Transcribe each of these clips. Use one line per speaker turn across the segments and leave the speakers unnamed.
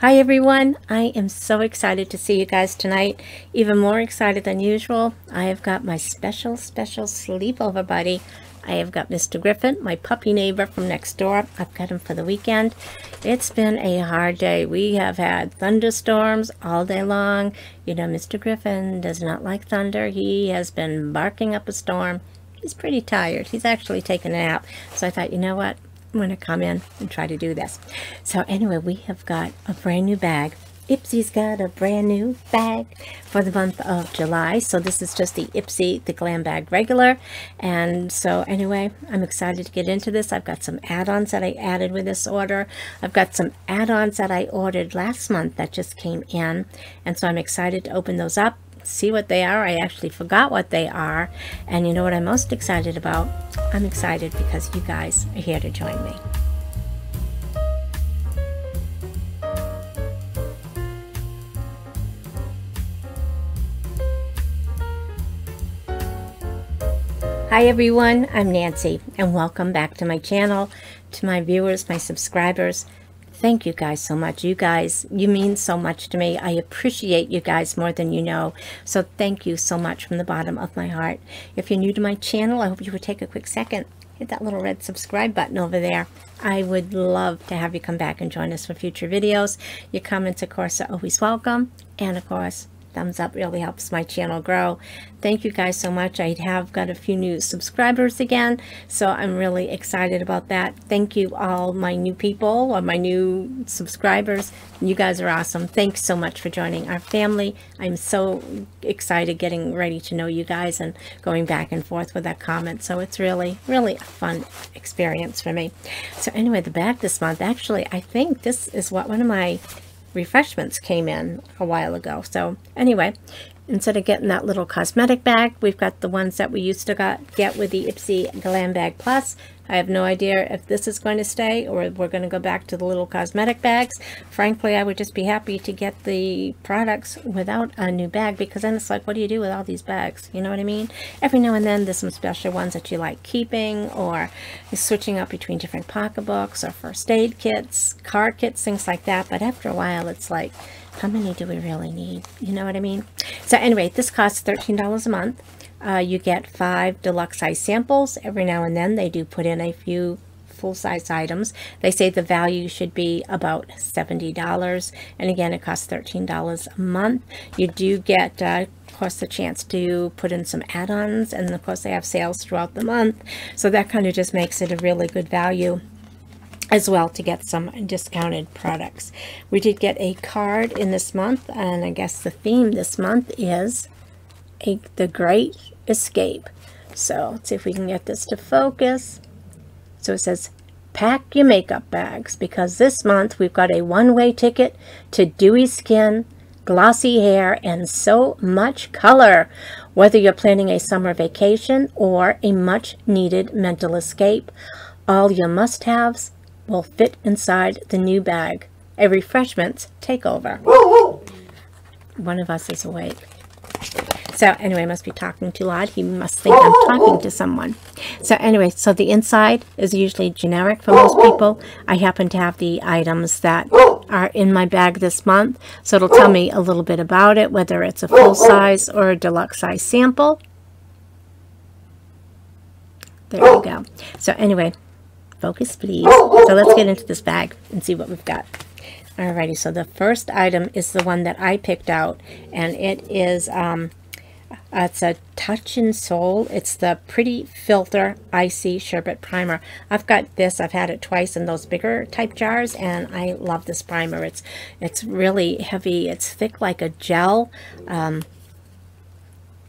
Hi everyone, I am so excited to see you guys tonight. Even more excited than usual, I have got my special, special sleepover buddy. I have got Mr. Griffin, my puppy neighbor from next door. I've got him for the weekend. It's been a hard day. We have had thunderstorms all day long. You know, Mr. Griffin does not like thunder. He has been barking up a storm. He's pretty tired. He's actually taken a nap. So I thought, you know what? I'm going to come in and try to do this. So anyway, we have got a brand new bag. Ipsy's got a brand new bag for the month of July. So this is just the Ipsy, the Glam Bag Regular. And so anyway, I'm excited to get into this. I've got some add-ons that I added with this order. I've got some add-ons that I ordered last month that just came in. And so I'm excited to open those up see what they are. I actually forgot what they are. And you know what I'm most excited about? I'm excited because you guys are here to join me. Hi everyone, I'm Nancy and welcome back to my channel, to my viewers, my subscribers. Thank you guys so much. You guys, you mean so much to me. I appreciate you guys more than you know. So thank you so much from the bottom of my heart. If you're new to my channel, I hope you would take a quick second. Hit that little red subscribe button over there. I would love to have you come back and join us for future videos. Your comments, of course, are always welcome. And, of course, thumbs up really helps my channel grow. Thank you guys so much. I have got a few new subscribers again, so I'm really excited about that. Thank you all my new people or my new subscribers. You guys are awesome. Thanks so much for joining our family. I'm so excited getting ready to know you guys and going back and forth with that comment. So it's really, really a fun experience for me. So anyway, the bag this month, actually, I think this is what one of my refreshments came in a while ago. So anyway, instead of getting that little cosmetic bag, we've got the ones that we used to got, get with the Ipsy Glam Bag Plus. I have no idea if this is going to stay or we're going to go back to the little cosmetic bags. Frankly, I would just be happy to get the products without a new bag because then it's like, what do you do with all these bags? You know what I mean? Every now and then there's some special ones that you like keeping or switching up between different pocketbooks or first aid kits, car kits, things like that. But after a while, it's like, how many do we really need? You know what I mean? So anyway, this costs $13 a month. Uh, you get five deluxe size samples. Every now and then they do put in a few full-size items. They say the value should be about $70. And again, it costs $13 a month. You do get, uh, of course, the chance to put in some add-ons. And of course, they have sales throughout the month. So that kind of just makes it a really good value as well to get some discounted products. We did get a card in this month. And I guess the theme this month is a, the Great Escape. So let's see if we can get this to focus. So it says, pack your makeup bags because this month we've got a one-way ticket to dewy skin, glossy hair, and so much color. Whether you're planning a summer vacation or a much-needed mental escape, all your must-haves will fit inside the new bag. A refreshments takeover. One of us is awake. So anyway, I must be talking too loud. He must think I'm talking to someone. So anyway, so the inside is usually generic for most people. I happen to have the items that are in my bag this month. So it'll tell me a little bit about it, whether it's a full size or a deluxe size sample. There we go. So anyway, focus please. So let's get into this bag and see what we've got. Alrighty, so the first item is the one that I picked out, and it is um, it's a Touch in Sol. It's the Pretty Filter Icy Sherbet Primer. I've got this. I've had it twice in those bigger type jars, and I love this primer. It's it's really heavy. It's thick like a gel. Um,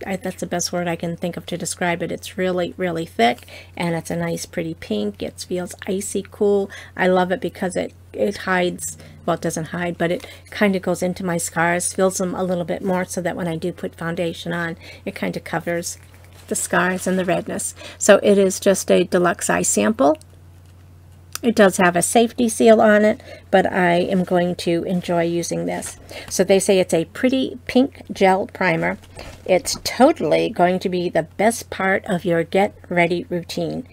I, that's the best word I can think of to describe it. It's really, really thick, and it's a nice, pretty pink. It feels icy cool. I love it because it, it hides, well, it doesn't hide, but it kind of goes into my scars, fills them a little bit more so that when I do put foundation on, it kind of covers the scars and the redness. So it is just a deluxe eye sample. It does have a safety seal on it, but I am going to enjoy using this. So they say it's a pretty pink gel primer. It's totally going to be the best part of your get ready routine,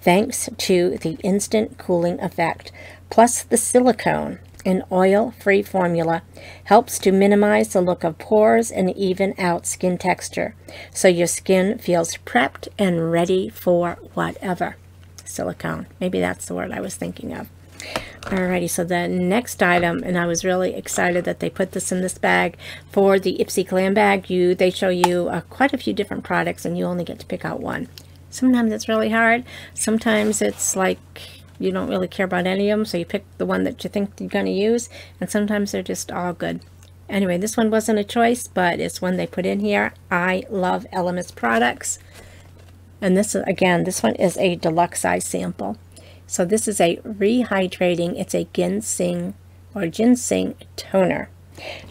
thanks to the instant cooling effect, plus the silicone. an oil-free formula, helps to minimize the look of pores and even out skin texture, so your skin feels prepped and ready for whatever. Silicone. Maybe that's the word I was thinking of. Alrighty, so the next item, and I was really excited that they put this in this bag. For the Ipsy Glam bag, you they show you uh, quite a few different products and you only get to pick out one. Sometimes it's really hard. Sometimes it's like you don't really care about any of them, so you pick the one that you think you're going to use, and sometimes they're just all good. Anyway, this one wasn't a choice, but it's one they put in here. I love Elemis products. And this, again, this one is a deluxe size sample. So this is a rehydrating, it's a ginseng or ginseng toner.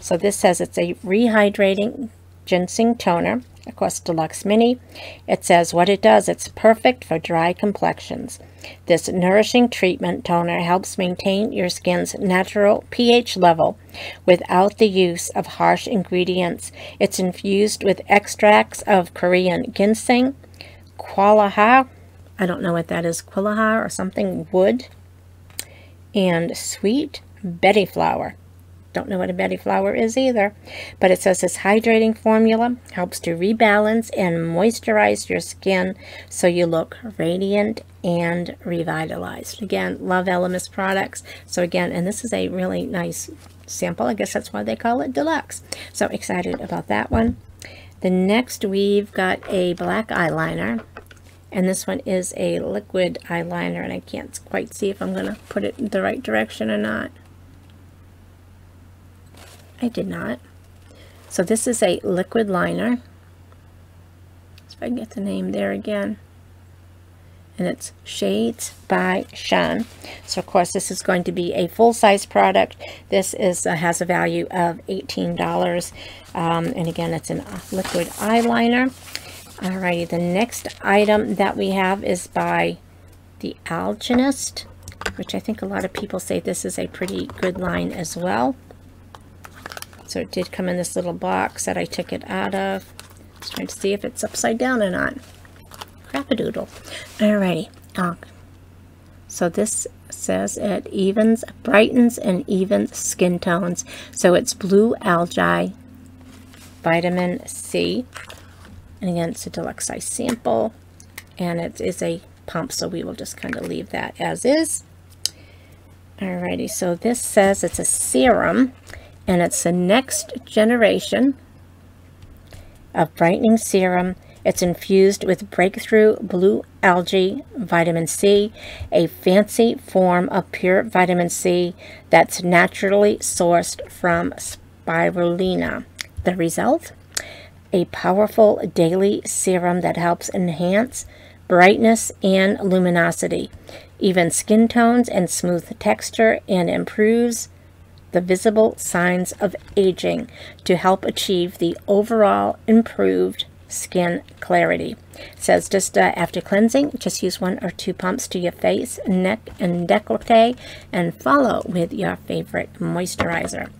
So this says it's a rehydrating ginseng toner, of course deluxe mini. It says what it does, it's perfect for dry complexions. This nourishing treatment toner helps maintain your skin's natural pH level without the use of harsh ingredients. It's infused with extracts of Korean ginseng, quallaha, I don't know what that is, quallaha or something, wood, and sweet Betty flower. Don't know what a Betty flower is either. But it says this hydrating formula helps to rebalance and moisturize your skin so you look radiant and revitalized. Again, love Elemis products. So again, and this is a really nice sample. I guess that's why they call it deluxe. So excited about that one. The next we've got a black eyeliner. And this one is a liquid eyeliner, and I can't quite see if I'm going to put it in the right direction or not. I did not. So this is a liquid liner. If I can get the name there again. And it's Shades by Shan. So of course this is going to be a full-size product. This is uh, has a value of $18. Um, and again, it's a liquid eyeliner. Alrighty, the next item that we have is by The Algenist, which I think a lot of people say this is a pretty good line as well. So it did come in this little box that I took it out of. Just trying to see if it's upside down or not. Crapadoodle. Alrighty. Oh. So this says it evens, brightens, and evens skin tones. So it's blue algae, vitamin C, and again, it's a deluxe size sample. And it is a pump, so we will just kind of leave that as is. Alrighty, so this says it's a serum, and it's the next generation of brightening serum. It's infused with breakthrough blue algae vitamin C, a fancy form of pure vitamin C that's naturally sourced from spirulina. The result? A powerful daily serum that helps enhance brightness and luminosity, even skin tones and smooth texture, and improves the visible signs of aging to help achieve the overall improved skin clarity. It says just uh, after cleansing, just use one or two pumps to your face, neck, and décolleté, and follow with your favorite moisturizer.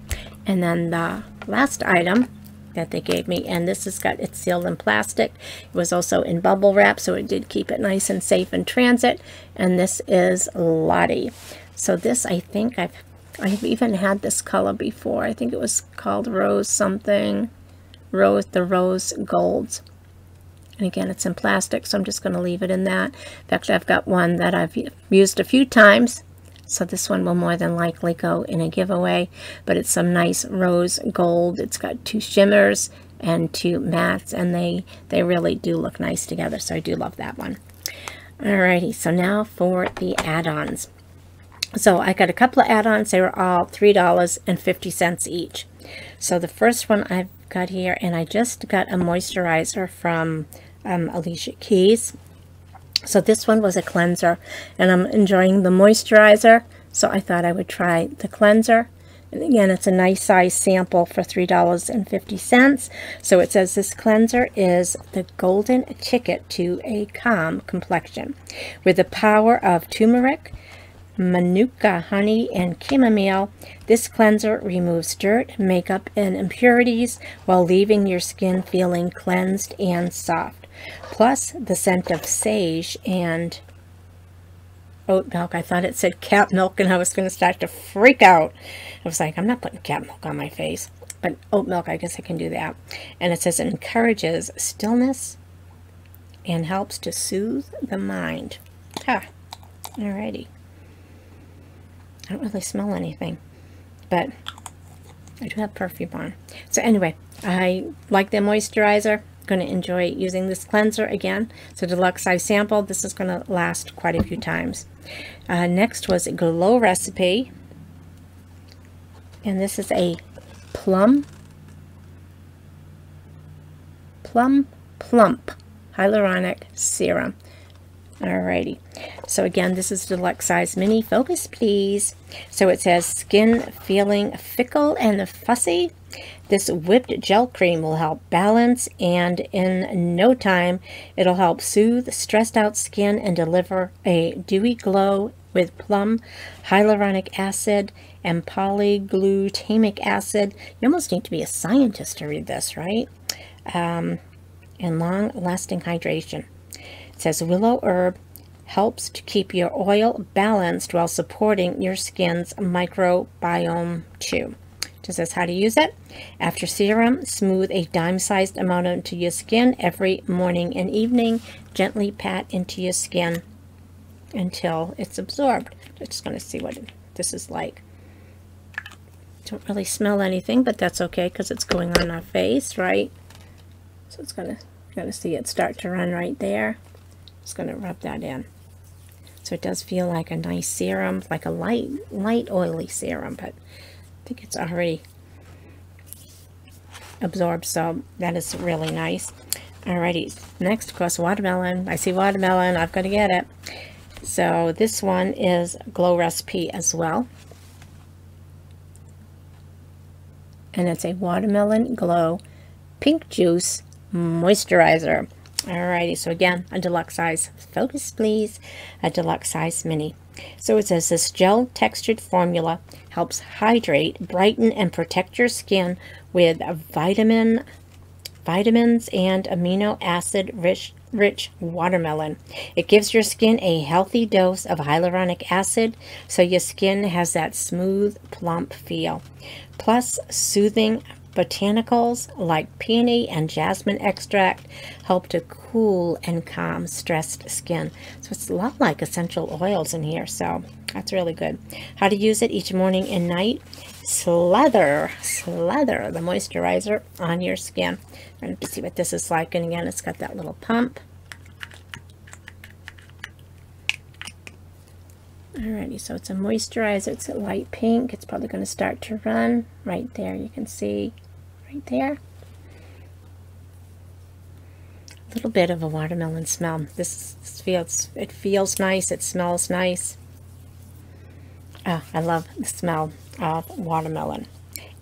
And then the last item that they gave me. And this has got it's sealed in plastic. It was also in bubble wrap so it did keep it nice and safe in transit. And this is Lottie. So this I think I've I've even had this color before. I think it was called rose something rose the rose golds. And again it's in plastic so I'm just going to leave it in that. In fact I've got one that I've used a few times so this one will more than likely go in a giveaway, but it's some nice rose gold. It's got two shimmers and two mattes, and they, they really do look nice together, so I do love that one. Alrighty, so now for the add-ons. So I got a couple of add-ons. They were all $3.50 each. So the first one I've got here, and I just got a moisturizer from um, Alicia Keys. So this one was a cleanser and I'm enjoying the moisturizer. So I thought I would try the cleanser. And again, it's a nice size sample for $3.50. So it says this cleanser is the golden ticket to a calm complexion. With the power of turmeric, manuka honey, and chamomile, this cleanser removes dirt, makeup, and impurities while leaving your skin feeling cleansed and soft plus the scent of sage and oat milk. I thought it said cat milk and I was going to start to freak out. I was like, I'm not putting cat milk on my face. But oat milk, I guess I can do that. And it says it encourages stillness and helps to soothe the mind. Ah, alrighty. I don't really smell anything, but I do have perfume on. So anyway, I like the moisturizer. Going to enjoy using this cleanser again. So deluxe size sample. This is going to last quite a few times. Uh, next was a Glow Recipe. And this is a plum, plum plump hyaluronic serum. Alrighty. So again, this is deluxe size mini. Focus, please. So it says skin feeling fickle and fussy. This whipped gel cream will help balance and in no time, it'll help soothe stressed out skin and deliver a dewy glow with plum, hyaluronic acid, and polyglutamic acid. You almost need to be a scientist to read this, right? Um, and long-lasting hydration. It says willow herb helps to keep your oil balanced while supporting your skin's microbiome too. Just says how to use it. After serum, smooth a dime-sized amount into your skin every morning and evening. Gently pat into your skin until it's absorbed. Just going to see what this is like. Don't really smell anything, but that's okay because it's going on our face, right? So it's going to, going to see it start to run right there. Just going to rub that in. So it does feel like a nice serum, like a light, light oily serum, but I think it's already absorbed, so that is really nice. Alrighty, next, of course, watermelon. I see watermelon, I've got to get it. So this one is Glow Recipe as well. And it's a Watermelon Glow Pink Juice Moisturizer. Alrighty, so again, a deluxe size. Focus, please. A deluxe size mini. So it says this gel textured formula helps hydrate, brighten, and protect your skin with vitamin, vitamins and amino acid rich rich watermelon. It gives your skin a healthy dose of hyaluronic acid so your skin has that smooth, plump feel. Plus, soothing Botanicals like peony and jasmine extract help to cool and calm stressed skin. So it's a lot like essential oils in here, so that's really good. How to use it each morning and night. Slather, slather the moisturizer on your skin. And see what this is like, and again, it's got that little pump. Alrighty, so it's a moisturizer. It's a light pink. It's probably going to start to run right there. You can see right there. A little bit of a watermelon smell. This, feels, it feels nice. It smells nice. Oh, I love the smell of watermelon.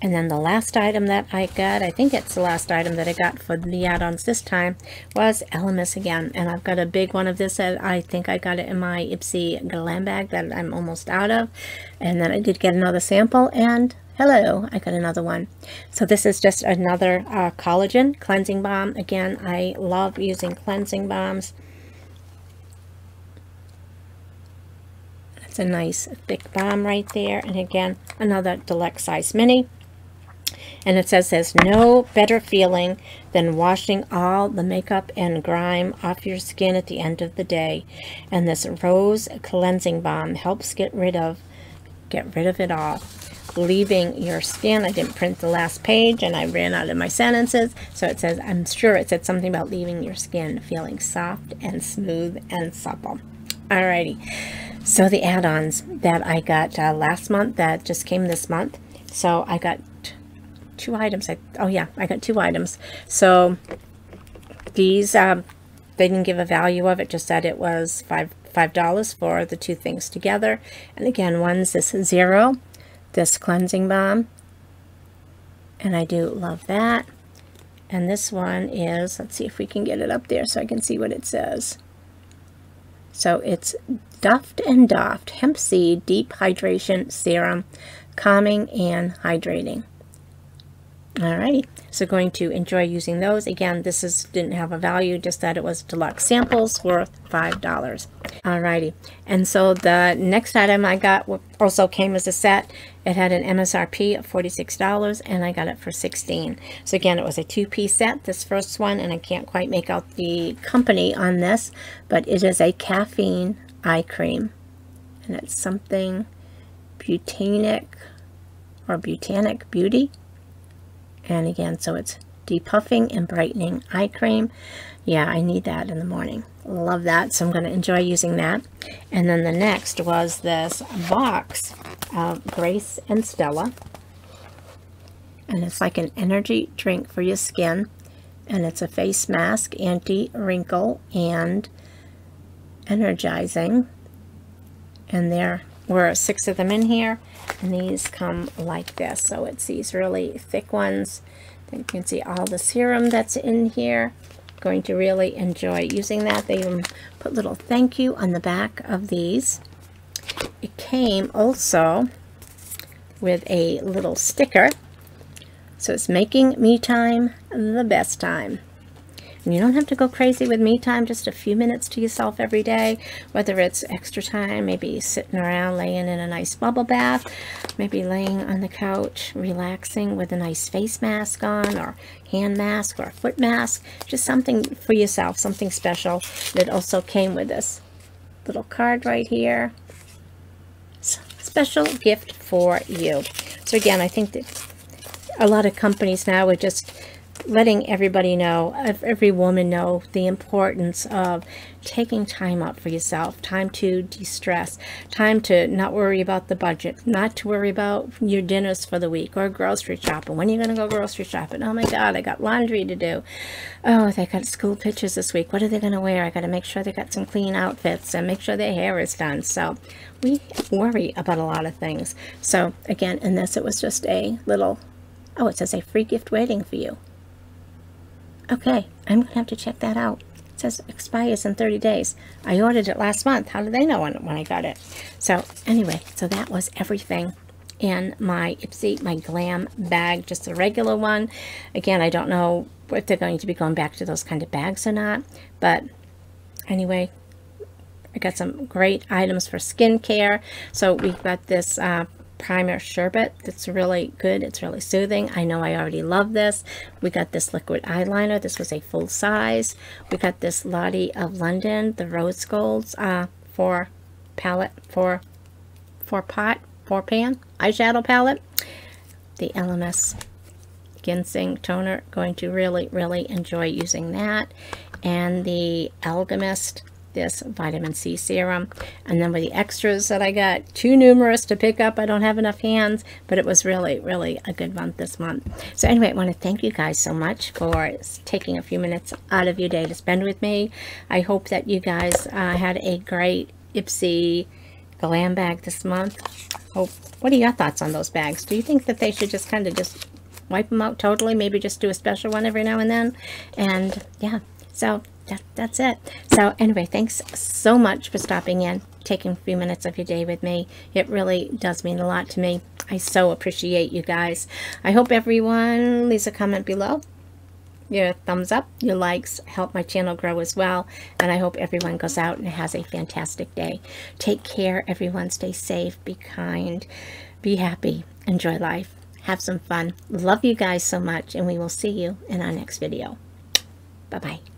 And then the last item that I got, I think it's the last item that I got for the add-ons this time, was Elemis again. And I've got a big one of this. that I think I got it in my Ipsy glam bag that I'm almost out of. And then I did get another sample, and hello, I got another one. So this is just another uh, collagen cleansing balm. Again, I love using cleansing balms. That's a nice thick balm right there. And again, another deluxe size mini. And it says there's no better feeling than washing all the makeup and grime off your skin at the end of the day. And this rose cleansing balm helps get rid of get rid of it all leaving your skin. I didn't print the last page and I ran out of my sentences. So it says, I'm sure it said something about leaving your skin feeling soft and smooth and supple. Alrighty. So the add-ons that I got uh, last month that just came this month. So I got two items. I, oh yeah, I got two items. So these, um, they didn't give a value of it, just said it was five five dollars for the two things together. And again, one's this zero, this cleansing balm, and I do love that. And this one is, let's see if we can get it up there so I can see what it says. So it's Duft and Doft Hemp Seed Deep Hydration Serum, Calming and Hydrating. Alrighty, so going to enjoy using those. Again, this is didn't have a value, just that it was deluxe samples worth $5. Alrighty, and so the next item I got also came as a set. It had an MSRP of $46 and I got it for 16 So again, it was a two-piece set, this first one, and I can't quite make out the company on this, but it is a caffeine eye cream. And it's something butanic or butanic beauty. And again, so it's depuffing and brightening eye cream. Yeah, I need that in the morning. Love that, so I'm going to enjoy using that. And then the next was this box of Grace and Stella. And it's like an energy drink for your skin. And it's a face mask, anti-wrinkle, and energizing. And there were six of them in here. And these come like this. So it's these really thick ones you can see all the serum that's in here. Going to really enjoy using that. They even put little thank you on the back of these. It came also with a little sticker. So it's making me time the best time. And you don't have to go crazy with me time, just a few minutes to yourself every day, whether it's extra time, maybe sitting around laying in a nice bubble bath, maybe laying on the couch, relaxing with a nice face mask on or hand mask or foot mask, just something for yourself, something special that also came with this little card right here. Special gift for you. So again, I think that a lot of companies now are just letting everybody know, every woman know the importance of taking time out for yourself, time to de-stress, time to not worry about the budget, not to worry about your dinners for the week or grocery shopping. When are you going to go grocery shopping? Oh my God, I got laundry to do. Oh, they got school pictures this week. What are they going to wear? I got to make sure they got some clean outfits and make sure their hair is done. So we worry about a lot of things. So again, in this, it was just a little, oh, it says a free gift waiting for you. Okay, I'm going to have to check that out. It says expires in 30 days. I ordered it last month. How do they know when, when I got it? So anyway, so that was everything in my Ipsy, my Glam bag, just a regular one. Again, I don't know if they're going to be going back to those kind of bags or not. But anyway, I got some great items for skincare. So we've got this uh, primer sherbet that's really good. It's really soothing. I know I already love this. We got this liquid eyeliner. This was a full size. We got this Lottie of London, the rose golds uh, for palette, for, for pot, for pan, eyeshadow palette. The Elemis Ginseng toner. Going to really, really enjoy using that. And the Alchemist this vitamin C serum. And then with the extras that I got, too numerous to pick up. I don't have enough hands, but it was really, really a good month this month. So anyway, I want to thank you guys so much for taking a few minutes out of your day to spend with me. I hope that you guys uh, had a great Ipsy glam bag this month. Hope, what are your thoughts on those bags? Do you think that they should just kind of just wipe them out totally? Maybe just do a special one every now and then? And yeah, so that, that's it. So anyway, thanks so much for stopping in, taking a few minutes of your day with me. It really does mean a lot to me. I so appreciate you guys. I hope everyone leaves a comment below. Your thumbs up, your likes help my channel grow as well. And I hope everyone goes out and has a fantastic day. Take care, everyone. Stay safe, be kind, be happy, enjoy life, have some fun. Love you guys so much, and we will see you in our next video. Bye-bye.